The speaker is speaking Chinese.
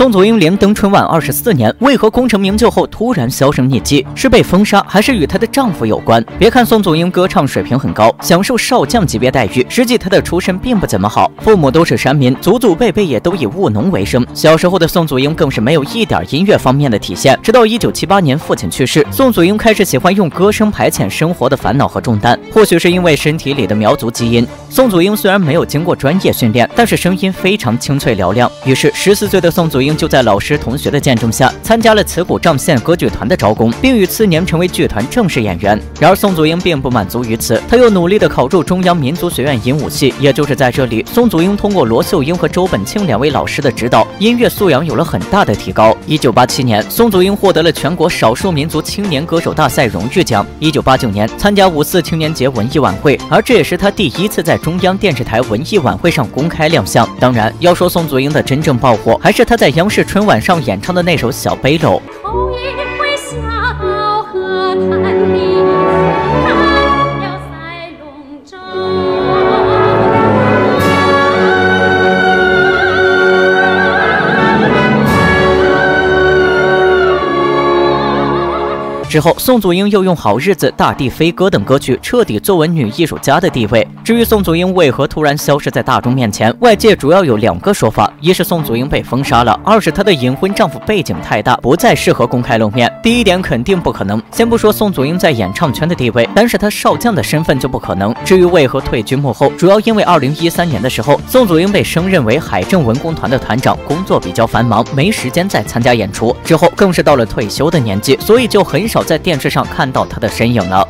宋祖英连登春晚二十四年，为何功成名就后突然销声匿迹？是被封杀，还是与她的丈夫有关？别看宋祖英歌唱水平很高，享受少将级别待遇，实际她的出身并不怎么好，父母都是山民，祖祖辈辈也都以务农为生。小时候的宋祖英更是没有一点音乐方面的体现。直到一九七八年父亲去世，宋祖英开始喜欢用歌声排遣生活的烦恼和重担。或许是因为身体里的苗族基因，宋祖英虽然没有经过专业训练，但是声音非常清脆嘹亮。于是十四岁的宋祖英就在老师同学的见证下，参加了慈古丈县歌剧团的招工，并于次年成为剧团正式演员。然而宋祖英并不满足于此，他又努力的考入中央民族学院音舞系。也就是在这里，宋祖英通过罗秀英和周本清两位老师的指导，音乐素养有了很大的提高。一九八七年，宋祖英获得了全国少数民族青年歌手大赛荣誉奖。一九八九年，参加五四青年节文艺晚会，而这也是他第一次在中央电视台文艺晚会上公开亮相。当然，要说宋祖英的真正爆火，还是他在央视春晚上演唱的那首《小背篓》。之后，宋祖英又用《好日子》《大地飞歌》等歌曲彻底坐稳女艺术家的地位。至于宋祖英为何突然消失在大众面前，外界主要有两个说法：一是宋祖英被封杀了；二是她的隐婚丈夫背景太大，不再适合公开露面。第一点肯定不可能。先不说宋祖英在演唱圈的地位，单是她少将的身份就不可能。至于为何退居幕后，主要因为二零一三年的时候，宋祖英被升任为海政文工团的团长，工作比较繁忙，没时间再参加演出。之后更是到了退休的年纪，所以就很少少。在电视上看到他的身影了。